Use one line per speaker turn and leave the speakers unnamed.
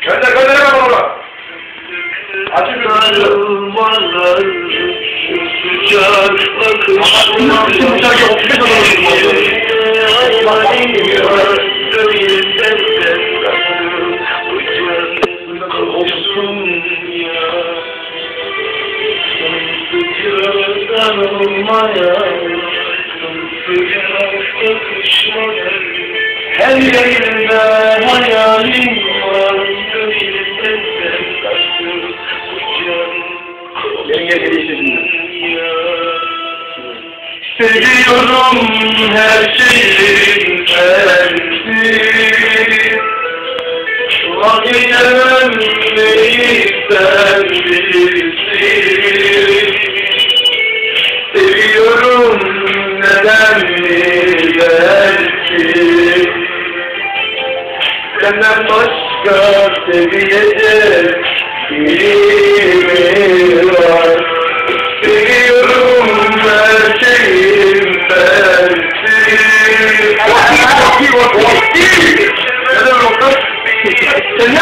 Gönder gönder hemen onu. Gözünü.
Sarılmalar, şu sıcak
Ama bizim
Seviyorum her şeyin sensin. Vazgeçemem neyi sen bilsin. Seviyorum neden mi belki. Senden başka seviyede bir